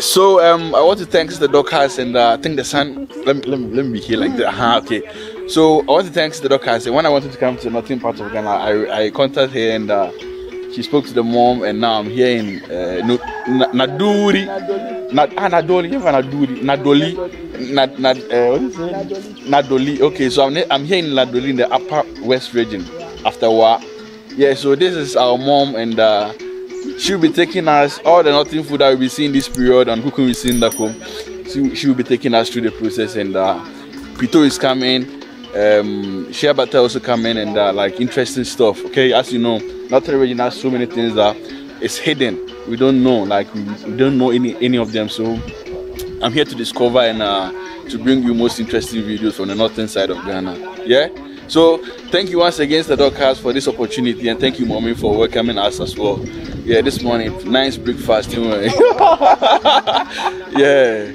So um, I want to thank the Dockers and uh, I think the sun. Let me, let me let me be here like that. Uh-huh, okay. So I want to thank the. And when I wanted to come to the northern part of Ghana, I, I contacted her and uh, she spoke to the mom. And now I'm here in uh, Naduri. Ah, Nadowli. Naduri. Nadowli. Nad, Nad, uh, what it? Nadowli. Okay, so I'm, I'm here in Nadowli in the upper west region after Wa. Yeah, so this is our mom and uh, she'll be taking us all the nothing food that we'll be seeing this period and cooking we see in the home. She, she will be taking us through the process and uh, Pito is coming. Um, Shea Butter also coming and uh, like interesting stuff. Okay, as you know, Northern region has so many things that it's hidden. We don't know, like we, we don't know any any of them. So I'm here to discover and uh, to bring you most interesting videos from the northern side of Ghana. Yeah. So thank you once again, the Dogcast, for this opportunity, and thank you, mommy, for welcoming us as well. Yeah, this morning, nice breakfast. You know. yeah.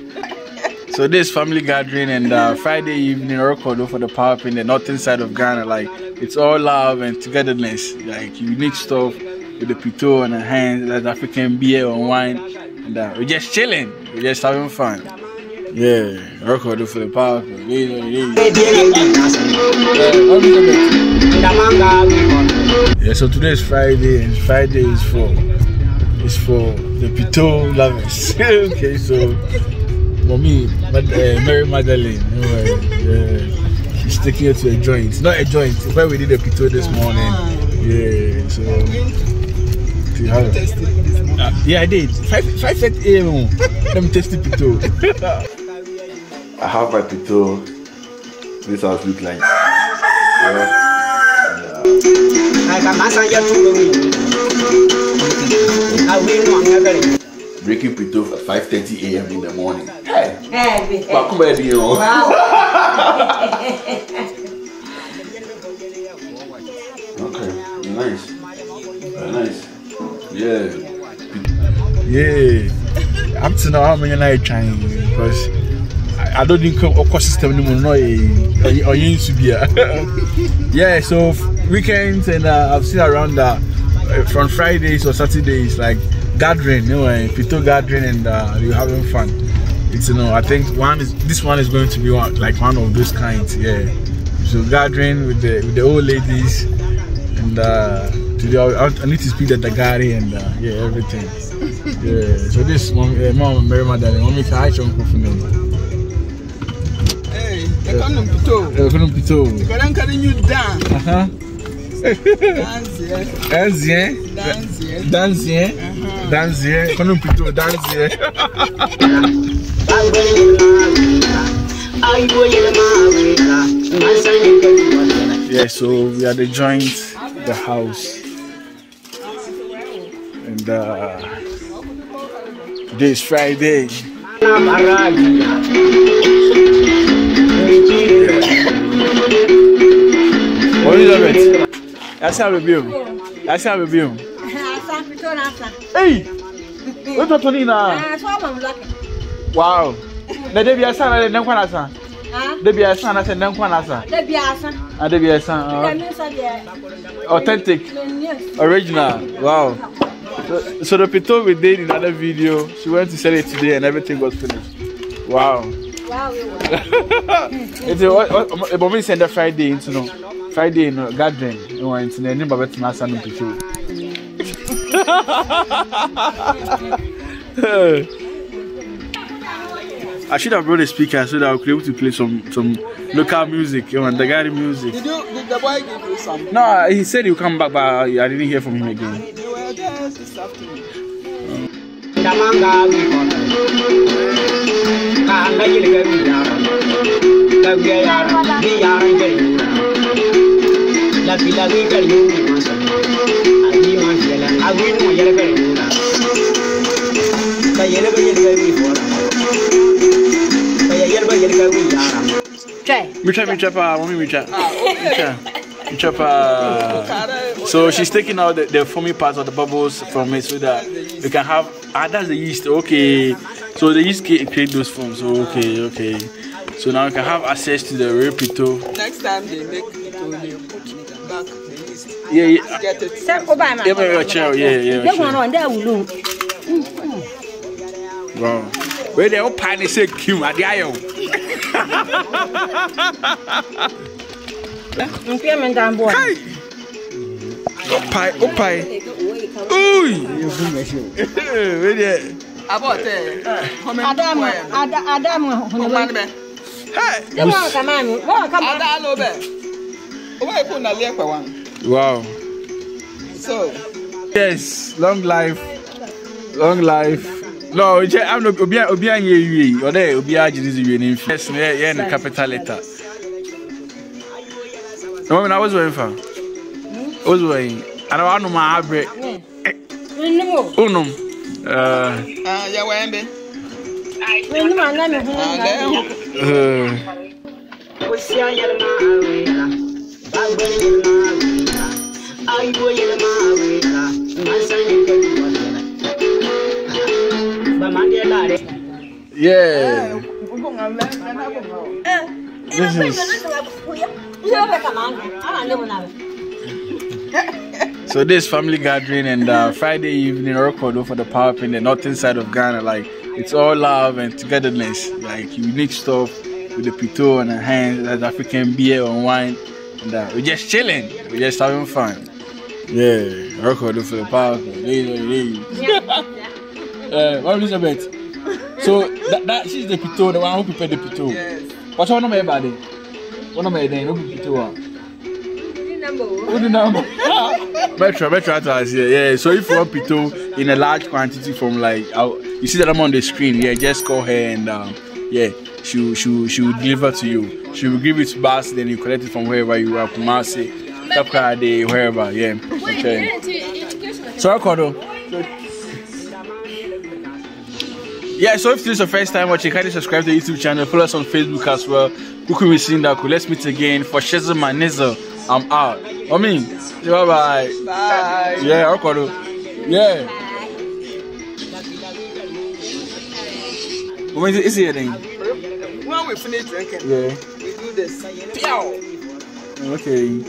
So this family gathering and uh, Friday evening record for the power up in the northern side of Ghana. Like it's all love and togetherness. Like unique stuff with the pito and the hands, like African beer and wine, and uh, we're just chilling. We're just having fun. Yeah, record for the power. up. Yeah, yeah, yeah. Yeah, so today is Friday, and Friday is for is for the Pito lovers. okay, so mommy, Mad- uh, Mary Magdalene, know, uh, she's taking it to a joint, not a joint, where we did the Pito this morning. Yeah, so uh, yeah, I did five five thirty a.m. Let me taste the Pito. I have my Pito. This house look like. Yeah. Breaking pito at 5:30 a.m. in the morning. Hey, but come here, you. Okay, nice, very nice. Yeah. Yeah. Up to now, how many night trying because I, don't think of system anymore. No, or you to be. Yeah. So weekends and uh, I've seen around that uh, from Fridays or Saturdays like gathering, you know, eh, Pito gathering and uh, you're having fun. It's you know, I think one is this one is going to be one like one of those kinds, yeah. So gathering with the with the old ladies and uh today I, I need to speak at the Gary and uh, yeah everything. Yeah. So this mom, uh, mom Mary Magdalene, mommy can I show you Uh huh. Dance here, Dance here. dance here. Dance here. Dance here. Kuno Pito. Dance here. Yeah, so we are the joint, the house, and uh, today is Friday. Elizabeth, that's how we be. That's how we be. Hey, what's happening now? Wow. Na debi asa na den kwana sa. Debi asa na den kwana sa. Ah, debi asa. Authentic, original. Wow. So, so the pito we did in another video, she went to sell it today and everything was finished. Wow. It's a what what send a Friday into no. Friday no uh, gathering. No one into any baba to nasa no pito. I should have brought a speaker so that I could be able to play some some local music, you know, the Gary music. Did you, did the boy give you some? No, he said he'll come back, but I didn't hear from him again. You were there this afternoon. Micha, Micha, pa, mommy, Micha. Micha, Micha, pa. So she's taking out the, the foamy parts of the bubbles from it so that we can have. Ah, that's the yeast. Okay. So the yeast ca- create those foams. Oh, okay, okay. So now we can have access to the real pito. Next time they make it, they put back the yeast. Yeah, yeah. Get it. Oh, yeah, yeah, yeah, uh, chair. Yeah, yeah. They sure. want on there will Wow. Where the old pine say Kim at the aisle. Mpia mi da mbo. Hey! Opai, opai. Ui! Where the abote adam adam hono be hey dem wan come am wan come am ada no be we put na lekwa wan wow. So. Yes long life long life. No je am no obi obi anye wie o dey obi ajiri zi wie nfi yes na yeah na capital letter. No me na was wey fa was wey ana wa no ma abre unum unum. Ah ya wa embe. Nnumo ana mi Ah ga hono. ehun. yeah. Ugo ngamle na ko no. This is Nnumo kama. Nnumo na. so this family gathering and uh, Friday evening record for the power up in the northern side of Ghana. Like it's all love and togetherness. Like unique stuff with the pito on the hands, that African beer and wine, and uh, we're just chilling. We're just having fun. Yeah, record for the power. up. Hey, hey, hey. Uh, Elizabeth? So that, that she's the pito, the one who prepared the pito. Yes. What's one of my body? One of my day, no pito. Who the number? Metro, Metro yeah, yeah. So if you want pito in a large quantity from like, I'll, you see that I'm on the screen, yeah, just call her and um, yeah, she she she will deliver to you. She will give it to Bass, then you collect it from wherever you are, Kumasi, Takoradi, wherever, yeah. Okay. So Kodo. Yeah, so if this is your first time watching, kindly subscribe to the YouTube channel, follow us on Facebook as well. Kuku Misindaku. Let's meet again for Shazam and Nizzle. I'm out. I mean, bye bye. Bye. Yeah, Okodo. Yeah. What is it? Is it then? When we finish drinking, Yeah. we do this. Piao. Okay.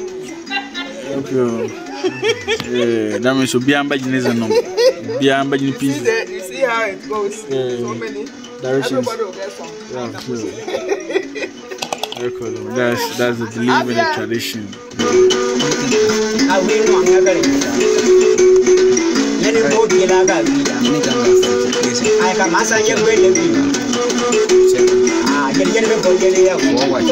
Okay. Yeah, that means so be ambajiniza no. Be the, you see how it goes. Yeah. So many. Directions. Everybody will get some. Yeah, sure. Record. That's that's the belief in the tradition. Watch.